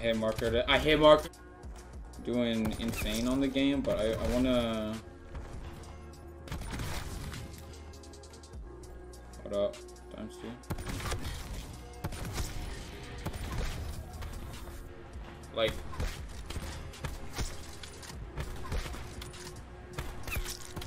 hit marker. I hit marker. Doing insane on the game, but I, I wanna. What up? Times two. Like.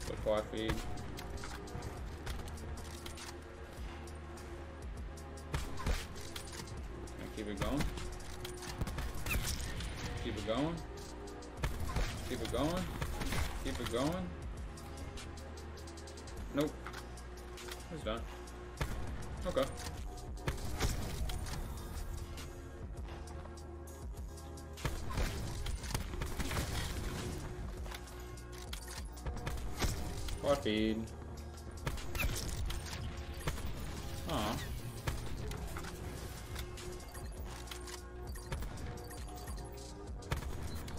Split quad feed. Keep it going. Keep it going. Keep it going. Keep it going. Nope. It's done. Okay. Quad feed.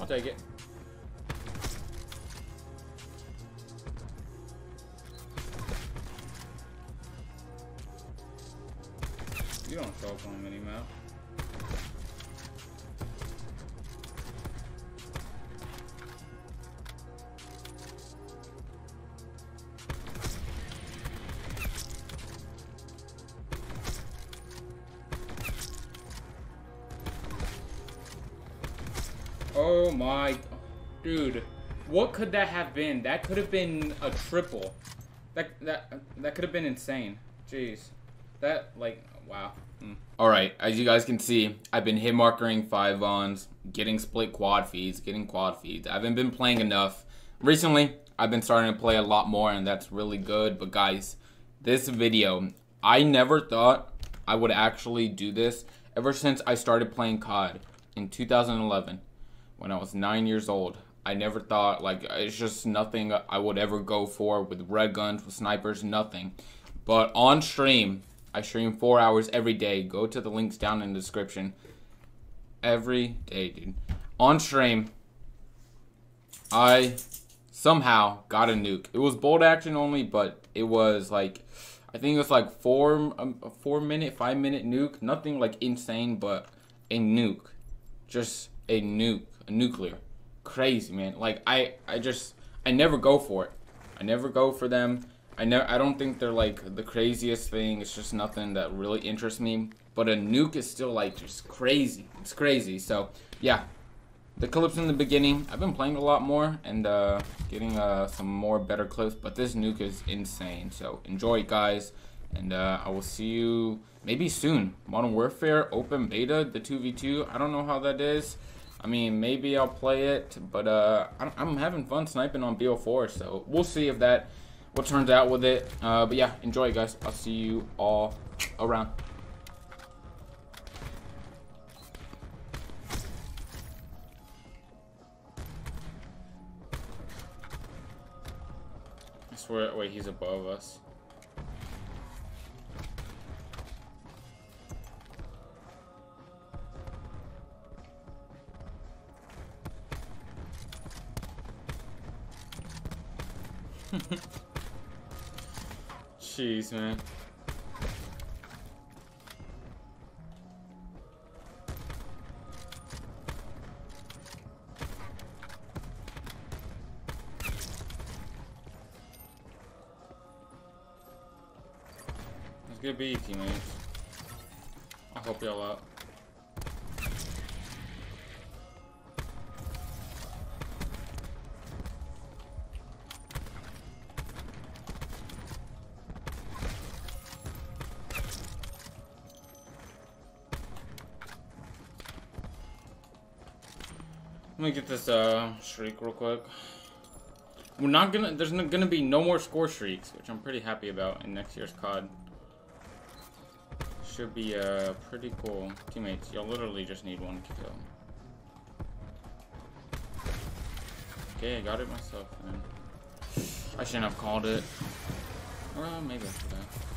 I'll take it. You don't up on mini map. My, dude, what could that have been? That could have been a triple. That that that could have been insane. Jeez, that like wow. Mm. All right, as you guys can see, I've been hit markering five ons, getting split quad feeds, getting quad feeds. I haven't been playing enough recently. I've been starting to play a lot more, and that's really good. But guys, this video, I never thought I would actually do this. Ever since I started playing COD in 2011 when I was nine years old. I never thought like it's just nothing I would ever go for with red guns, with snipers, nothing. But on stream, I stream four hours every day. Go to the links down in the description. Every day, dude. On stream, I somehow got a nuke. It was bolt action only, but it was like I think it was like four um, four minute, five minute nuke. Nothing like insane, but a nuke. Just a nuke nuclear. Crazy, man. Like I I just I never go for it. I never go for them. I never I don't think they're like the craziest thing. It's just nothing that really interests me. But a nuke is still like just crazy. It's crazy. So yeah. The clips in the beginning, I've been playing a lot more and uh, getting uh, some more better clips, but this nuke is insane. So enjoy guys, and uh, I will see you maybe soon. Modern Warfare Open Beta, the 2v2. I don't know how that is. I mean, maybe I'll play it, but uh, I'm having fun sniping on BO4, so we'll see if that what turns out with it. Uh, but yeah, enjoy, guys. I'll see you all around. I swear, wait, he's above us. Jeez, man. Let's get B, teammates. I'll help y'all out. Let me get this uh, streak real quick. We're not gonna. There's no, gonna be no more score streaks, which I'm pretty happy about in next year's COD. Should be uh pretty cool. Teammates, y'all literally just need one kill. Okay, I got it myself, man. I shouldn't have called it. Well, maybe I should have.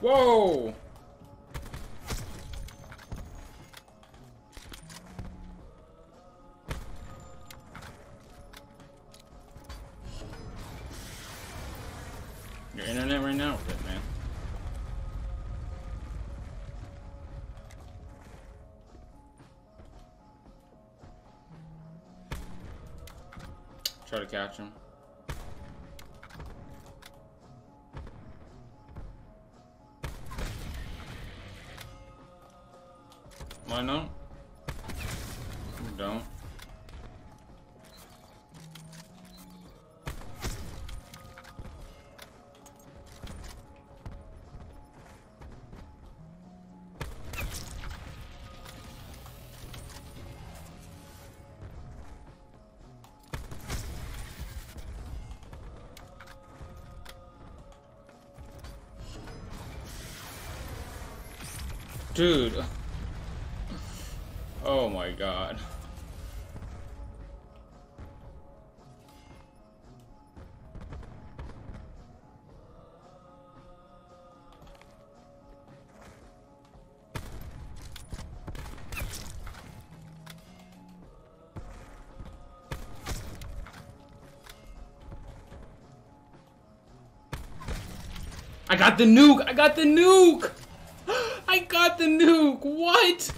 Whoa! Your internet right now with it, man. Try to catch him. Why not? Don't. Dude. Oh my god. I got the nuke! I got the nuke! I got the nuke! What?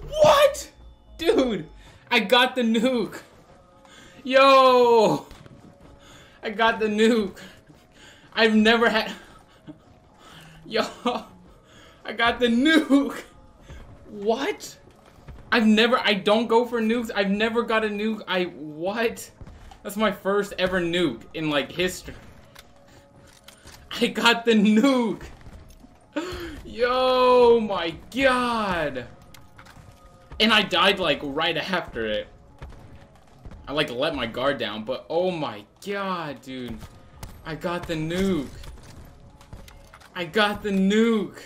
What? Dude, I got the nuke. Yo! I got the nuke. I've never had... Yo! I got the nuke! What? I've never... I don't go for nukes. I've never got a nuke. I... What? That's my first ever nuke in, like, history. I got the nuke! Yo, my god! And I died, like, right after it. I, like, let my guard down, but oh my god, dude. I got the nuke. I got the nuke.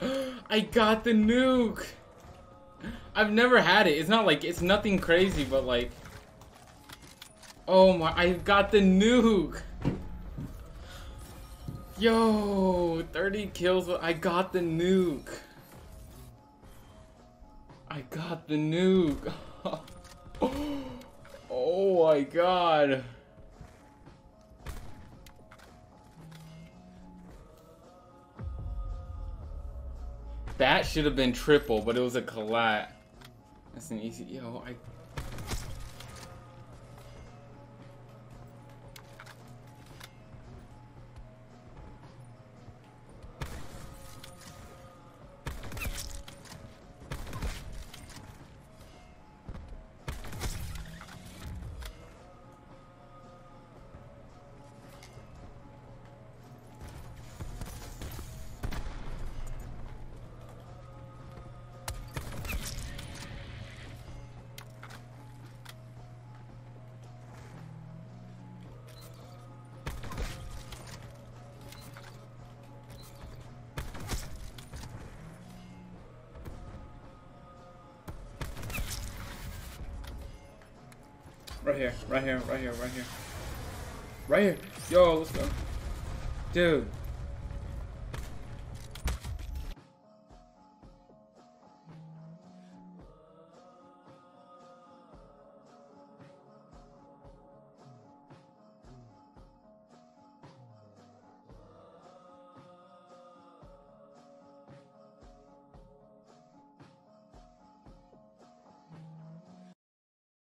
I got the nuke. I've never had it. It's not like, it's nothing crazy, but like... Oh my, I got the nuke. Yo, 30 kills. I got the nuke. I got the nuke. oh my god. That should have been triple, but it was a collat. That's an easy. Yo, I Right here, right here, right here, right here. Right here. Yo, let's go. Dude.